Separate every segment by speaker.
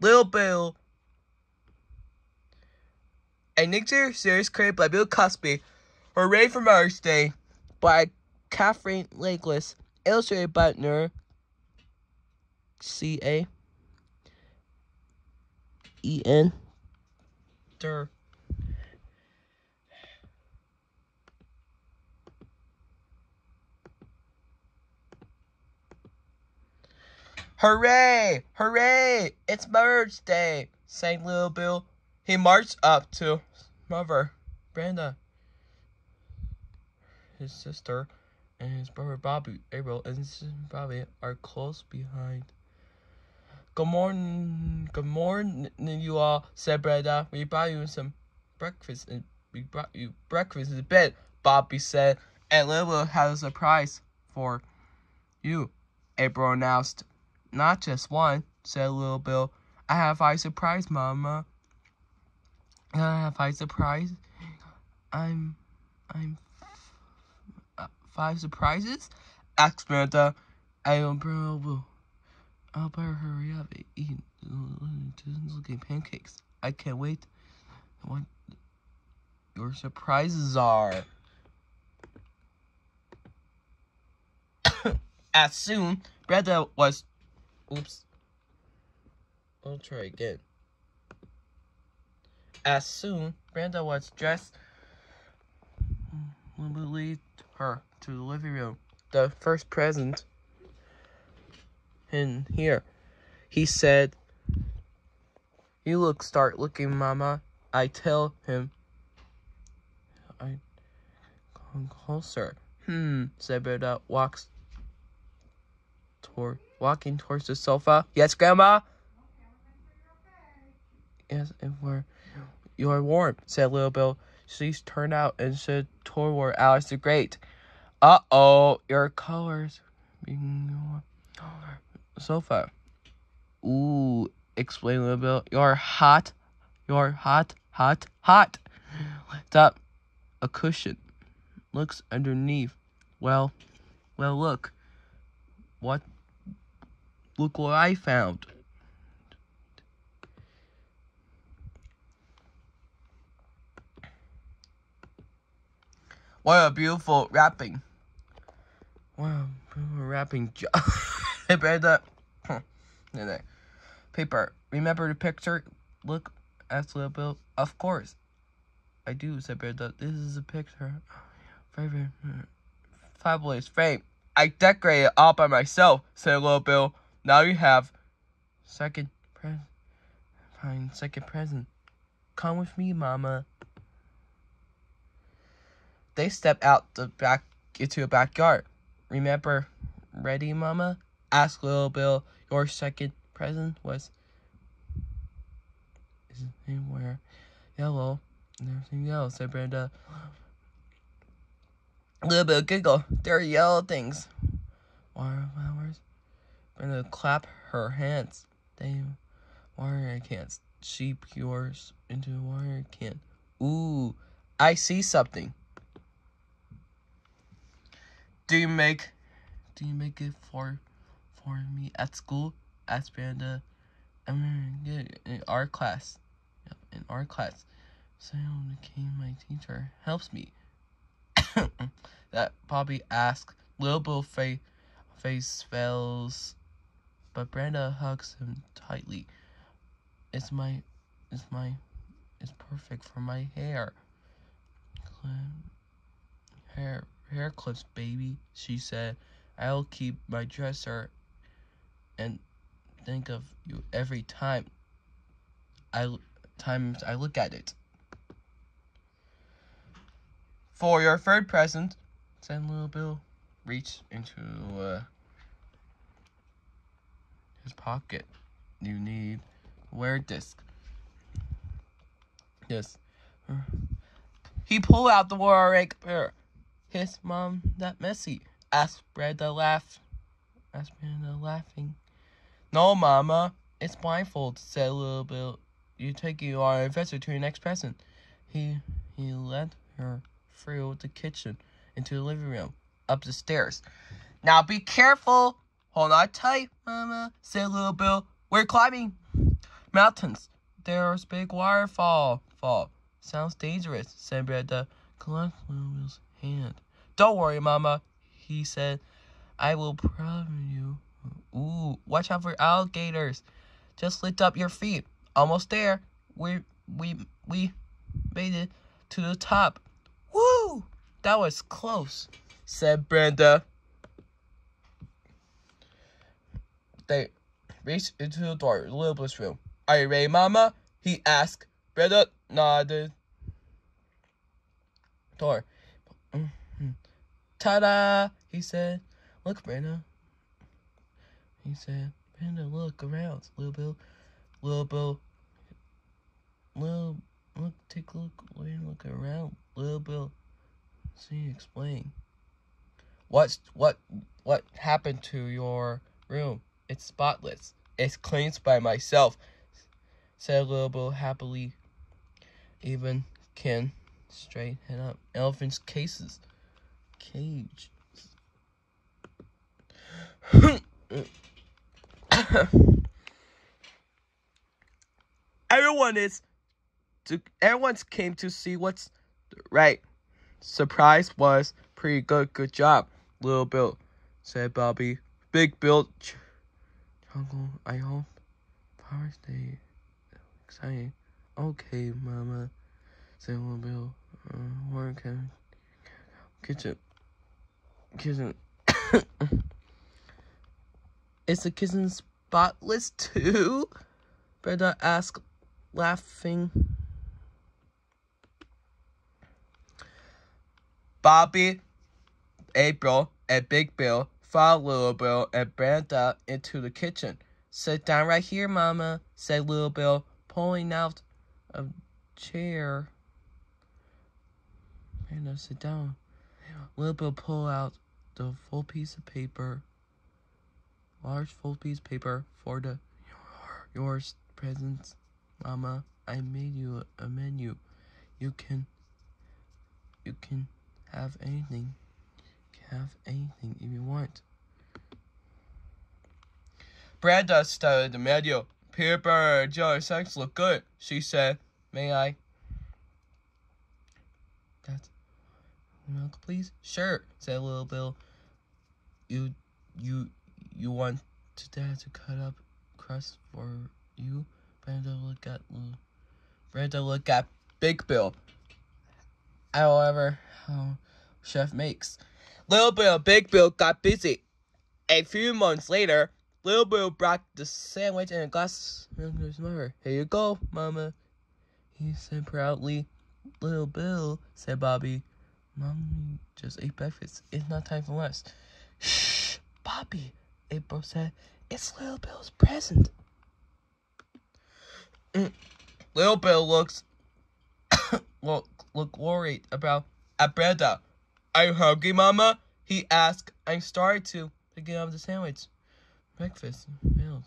Speaker 1: Little Bill. A Nick series created by Bill Cosby. Hooray for Mother's Day by Catherine Legless. Illustrated by Nur C A E N. Der. Hooray! Hooray! It's Mother's Day! sang Little Bill. He marched up to mother, Brenda, his sister, and his brother Bobby. April and Bobby are close behind. Good morning, good morning, you all, said Brenda. We brought you some breakfast, and we brought you breakfast in bed, Bobby said. And Little Bill has a surprise for you, April announced. Not just one, said Little Bill. I have a surprise, Mama. I have a surprise. I'm, I'm uh, five surprises. Asked Brenda. I don't know. I'll better hurry up and eat looking pancakes. I can't wait. What your surprises are. As soon, Brenda was Oops. I'll try again. As soon, Brenda was dressed, we lead her to the living room. The first present in here. He said, You look start looking, Mama. I tell him. I come closer. Hmm, said Brenda. Walks toward walking towards the sofa. Yes, Grandma? Yes, if we're you're warm, said Little Bill. She's turned out and said toward Alice the Great. Uh oh, your colors sofa. Ooh, explained Little Bill. You're hot. You're hot, hot, hot. Lift up a cushion. Looks underneath. Well, well, look. What Look what I found. What a beautiful wrapping. Wow, beautiful wrapping job. I read that. Paper. Remember the picture? Look, asked Little Bill. Of course. I do, said Brenda. This is a picture. Very, very fabulous frame. I decorated all by myself, said Little Bill. Now you have second present. Fine, second present. Come with me, Mama. They step out the back into a backyard. Remember, ready, Mama? Ask Little Bill. Your second present was. Is anywhere? Yellow. And everything else, said Brenda. Little Bill giggle. They're yellow things. Wildflowers gonna clap her hands. They can't. She pours into a warrior can. Ooh, I see something. Do you make do you make it for for me at school? asked Brenda. I'm in our class. Yep, in our class. Someone became my teacher. Helps me. that Bobby asked. Little Bill face fails but Brenda hugs him tightly. It's my, it's my, it's perfect for my hair. Hair, hair clips, baby, she said. I'll keep my dresser and think of you every time I times I look at it. For your third present, said Little Bill, reached into uh, his pocket. You need wear disc. Yes. He pulled out the war rake pair. His mom that messy? Asked Brenda laugh. Asked Brenda laughing. No, Mama. It's blindfold, said Little Bill. You take you an adventure to your next present. He he led her through the kitchen into the living room, up the stairs. Now be careful, Hold on tight, Mama, said Little Bill. We're climbing. mountains. There's big waterfall. Fall. Sounds dangerous, said Brenda. Collect Will's hand. Don't worry, Mama, he said. I will promise you. Ooh, watch out for alligators. Just lift up your feet. Almost there. We we we made it to the top. Woo! That was close, said Brenda. They reached into the door, Little Bill's room. Are you ready, Mama? He asked. Brenda nodded. Door. Mm-hmm. Ta-da! He said. Look, Brenda. He said, Brenda, look around. Little Bill. Little Bill. Little, look, take a look, look around. Little Bill. See, explain. What's, what, what happened to your room? It's spotless. It's cleansed by myself, said Little Bill happily. Even can straighten up elephant's cases. Cage. everyone is to everyone's came to see what's right. Surprise was pretty good. Good job, little Bill, said Bobby. Big Bill, Jungle. I hope Power Day exciting. Okay, Mama, said little Bill. Uh, where can kitchen kitchen? Is the kitchen spotless too? Brenda asked, laughing. Bobby, April, and Big Bill followed Little Bill and Brenda into the kitchen. Sit down right here, Mama, said Little Bill, pulling out a chair. Brenda, sit down. Little Bill pulled out the full piece of paper large full piece of paper for the yours presents. Mama, I made you a menu. You can you can have anything. Have anything if you want. Brenda studied the menu. Peanut butter and look good, she said. May I? That's milk, please. Sure, said Little Bill. You, you, you want Dad to cut up crust for you? Brenda look at Brenda look at Big Bill. However, how chef makes. Little Bill Big Bill got busy. A few months later, Little Bill brought the sandwich and a glass to his mother. Here you go, Mama. He said proudly. Little Bill, said Bobby. Mommy just ate breakfast. It's not time for lunch. Shh, Bobby, April said, It's Little Bill's present. Mm. Little Bill looks look look worried about at Brenda. Are you hungry, Mama? He asked. I'm starting to pick up the sandwich. Breakfast failed.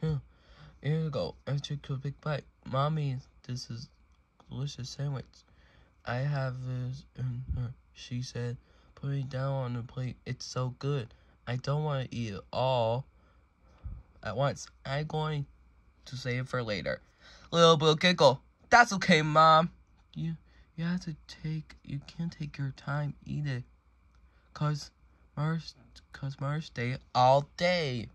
Speaker 1: Here, hmm. here you go. I took a big bite. Mommy, this is delicious sandwich. I have this in her, she said put it down on the plate. It's so good. I don't want to eat it all at once. I'm going to save it for later. Little Bill giggle. That's okay, Mom. You you have to take you can't take your time it. Cause Mars cause Mars stay all day.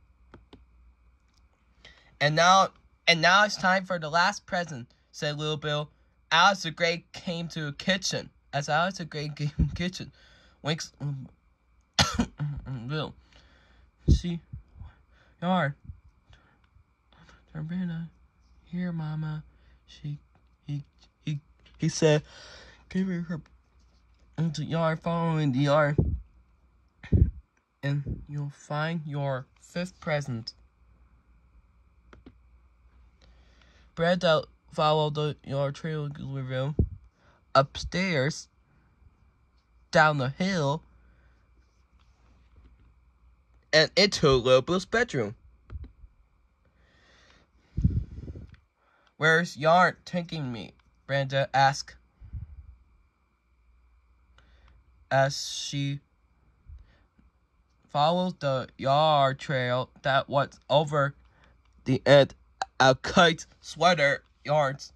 Speaker 1: And now and now it's time for the last present, said Little Bill. Alice the Great came to the kitchen. As Alice the Great came to the kitchen, Winks Bill. See, yard. Turn here, Mama. She, he, he, said, give her her into yard, following the yard, and you'll find your fifth present. Brenda followed the yard trail room upstairs down the hill and into Lobo's bedroom. Where's Yarn taking me? Brenda asked as she followed the yard trail that was over The end. A kite sweater yards.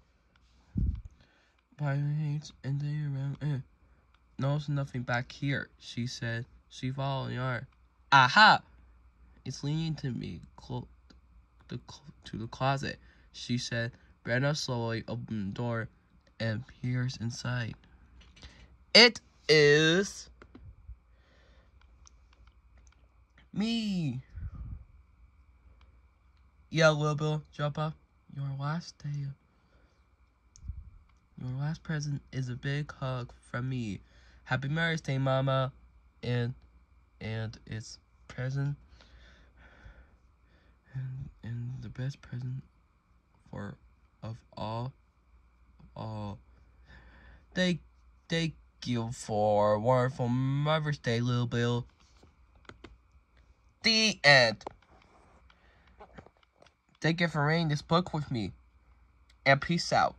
Speaker 1: By hates and they around. Eh. Knows nothing back here, she said. She followed the yard. Aha! It's leaning to me, clo- the to the closet, she said. Brenda slowly opened the door and peers inside. It is me. Yeah, little Bill, jump up. Your last day. Your last present is a big hug from me. Happy Mother's Day, Mama. And and it's present and and the best present for of all all. Thank thank you for wonderful Mother's Day, little Bill. The end. Thank you for reading this book with me. And peace out.